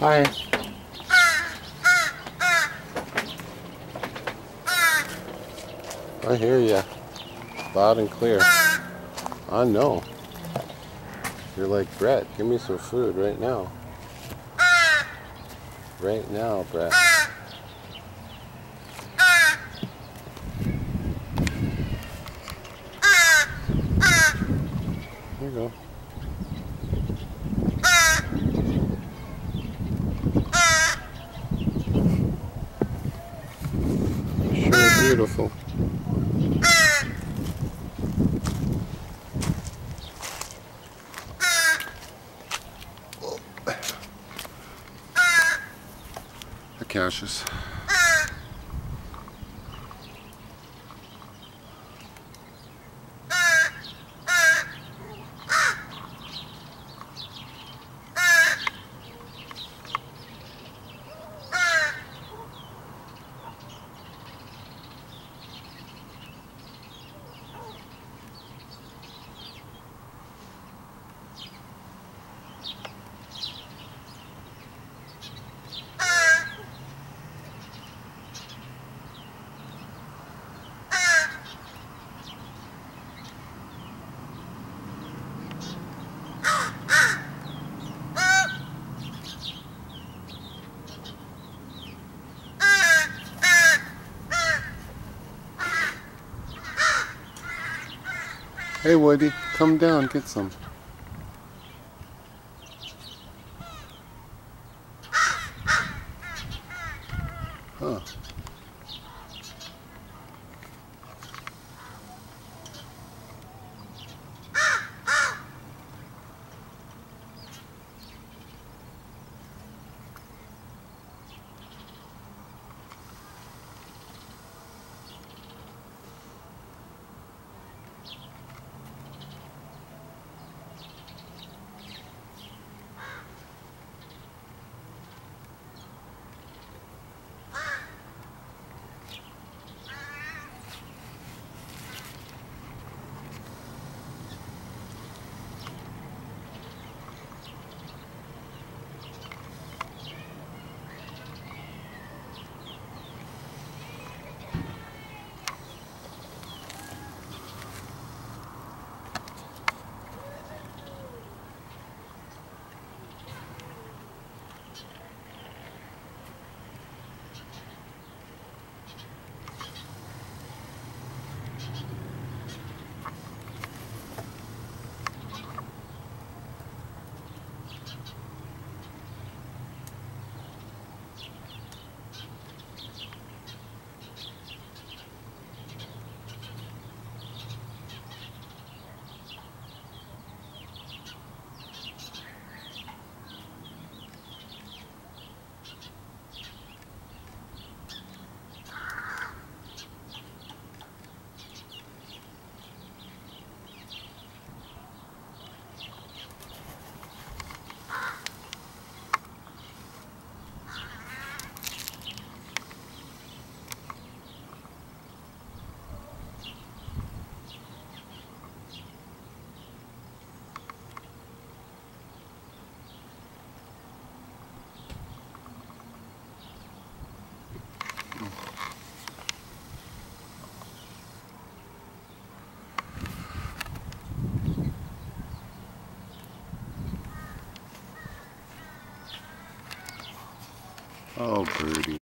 Hi. I hear you. Loud and clear. I know. You're like, Brett, give me some food right now. Right now, Brett. Here you go. Beautiful. The Hey Woody, come down, get some. Huh. Oh, birdie.